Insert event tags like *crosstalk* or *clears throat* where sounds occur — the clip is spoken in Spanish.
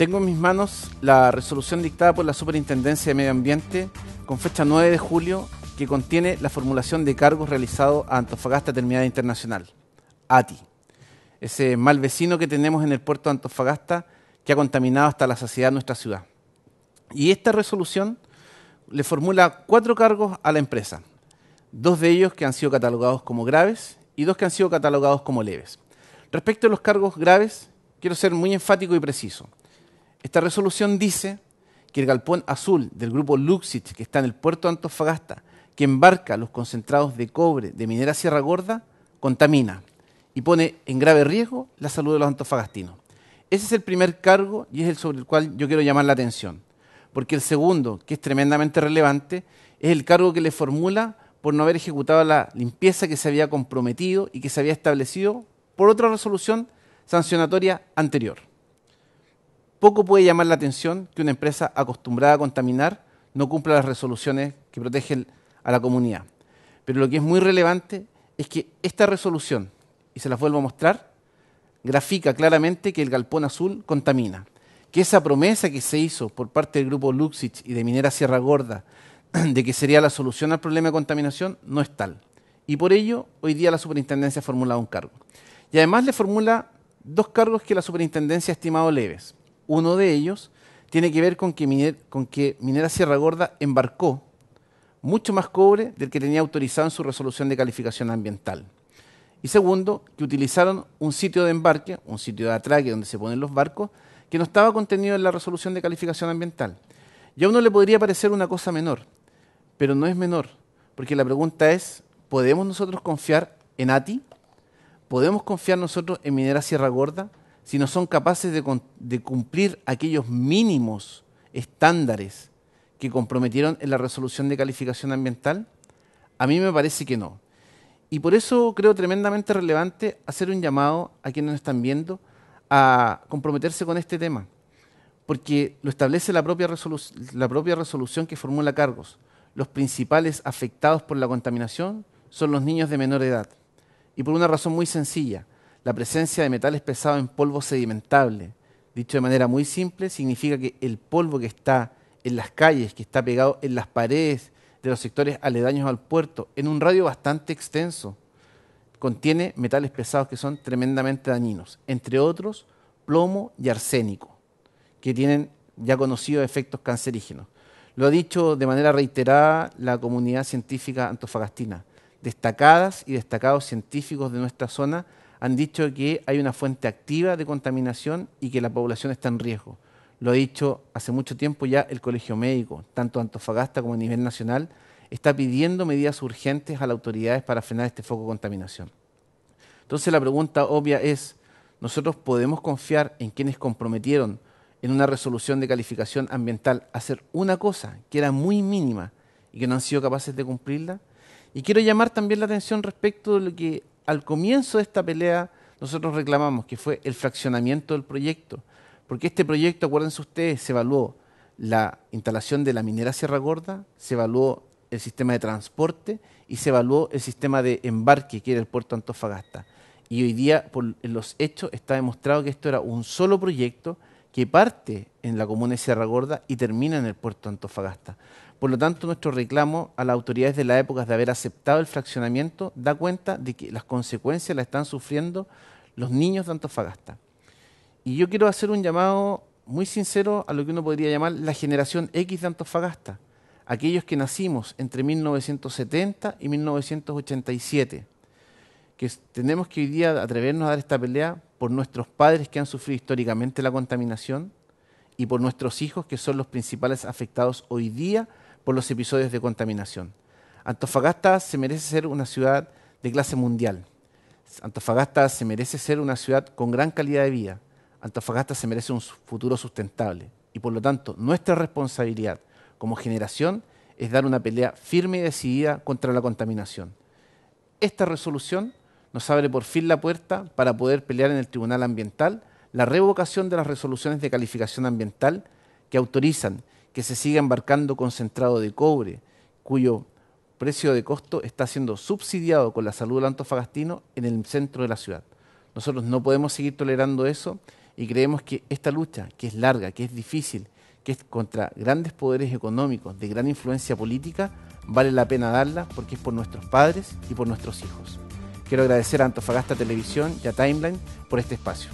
Tengo en mis manos la resolución dictada por la Superintendencia de Medio Ambiente con fecha 9 de julio que contiene la formulación de cargos realizados a Antofagasta Terminal Internacional, ATI, ese mal vecino que tenemos en el puerto de Antofagasta que ha contaminado hasta la saciedad nuestra ciudad. Y esta resolución le formula cuatro cargos a la empresa, dos de ellos que han sido catalogados como graves y dos que han sido catalogados como leves. Respecto a los cargos graves, quiero ser muy enfático y preciso. Esta resolución dice que el galpón azul del grupo Luxit, que está en el puerto de Antofagasta, que embarca los concentrados de cobre de minera Sierra Gorda, contamina y pone en grave riesgo la salud de los antofagastinos. Ese es el primer cargo y es el sobre el cual yo quiero llamar la atención. Porque el segundo, que es tremendamente relevante, es el cargo que le formula por no haber ejecutado la limpieza que se había comprometido y que se había establecido por otra resolución sancionatoria anterior. Poco puede llamar la atención que una empresa acostumbrada a contaminar no cumpla las resoluciones que protegen a la comunidad. Pero lo que es muy relevante es que esta resolución, y se las vuelvo a mostrar, grafica claramente que el galpón azul contamina, que esa promesa que se hizo por parte del grupo Luxich y de Minera Sierra Gorda *clears throat* de que sería la solución al problema de contaminación no es tal. Y por ello, hoy día la superintendencia ha formulado un cargo. Y además le formula dos cargos que la superintendencia ha estimado leves. Uno de ellos tiene que ver con que, Minera Sierra Gorda embarcó mucho más cobre del que tenía autorizado en su resolución de calificación ambiental. Y segundo, que utilizaron un sitio de embarque, un sitio de atraque donde se ponen los barcos, que no estaba contenido en la resolución de calificación ambiental. Y a uno le podría parecer una cosa menor, pero no es menor, porque la pregunta es, ¿podemos nosotros confiar en ATI? ¿Podemos confiar nosotros en Minera Sierra Gorda si no son capaces de, cumplir aquellos mínimos estándares que comprometieron en la resolución de calificación ambiental? A mí me parece que no. Y por eso creo tremendamente relevante hacer un llamado a quienes nos están viendo a comprometerse con este tema, porque lo establece la propia, la propia resolución que formula cargos. Los principales afectados por la contaminación son los niños de menor edad. Y por una razón muy sencilla, la presencia de metales pesados en polvo sedimentable, dicho de manera muy simple, significa que el polvo que está en las calles, que está pegado en las paredes, de los sectores aledaños al puerto, en un radio bastante extenso. Contiene metales pesados que son tremendamente dañinos, entre otros plomo y arsénico, que tienen ya conocidos efectos cancerígenos. Lo ha dicho de manera reiterada la comunidad científica antofagastina. Destacadas y destacados científicos de nuestra zona han dicho que hay una fuente activa de contaminación y que la población está en riesgo lo ha dicho hace mucho tiempo ya el Colegio Médico, tanto Antofagasta como a nivel nacional, está pidiendo medidas urgentes a las autoridades para frenar este foco de contaminación. Entonces la pregunta obvia es, ¿nosotros podemos confiar en quienes comprometieron en una resolución de calificación ambiental hacer una cosa que era muy mínima y que no han sido capaces de cumplirla? Y quiero llamar también la atención respecto de lo que al comienzo de esta pelea nosotros reclamamos, que fue el fraccionamiento del proyecto. Porque este proyecto, acuérdense ustedes, se evaluó la instalación de la minera Sierra Gorda, se evaluó el sistema de transporte y se evaluó el sistema de embarque que era el puerto Antofagasta. Y hoy día, por los hechos, está demostrado que esto era un solo proyecto que parte en la comuna de Sierra Gorda y termina en el puerto Antofagasta. Por lo tanto, nuestro reclamo a las autoridades de la época de haber aceptado el fraccionamiento da cuenta de que las consecuencias las están sufriendo los niños de Antofagasta. Y yo quiero hacer un llamado muy sincero a lo que uno podría llamar la generación X de Antofagasta, aquellos que nacimos entre 1970 y 1987, que tenemos que hoy día atrevernos a dar esta pelea por nuestros padres que han sufrido históricamente la contaminación y por nuestros hijos que son los principales afectados hoy día por los episodios de contaminación. Antofagasta se merece ser una ciudad de clase mundial. Antofagasta se merece ser una ciudad con gran calidad de vida Antofagasta se merece un futuro sustentable y por lo tanto nuestra responsabilidad como generación es dar una pelea firme y decidida contra la contaminación. Esta resolución nos abre por fin la puerta para poder pelear en el Tribunal Ambiental la revocación de las resoluciones de calificación ambiental que autorizan que se siga embarcando concentrado de cobre, cuyo precio de costo está siendo subsidiado con la salud del antofagastino en el centro de la ciudad. Nosotros no podemos seguir tolerando eso y creemos que esta lucha, que es larga, que es difícil, que es contra grandes poderes económicos de gran influencia política, vale la pena darla porque es por nuestros padres y por nuestros hijos. Quiero agradecer a Antofagasta Televisión y a Timeline por este espacio.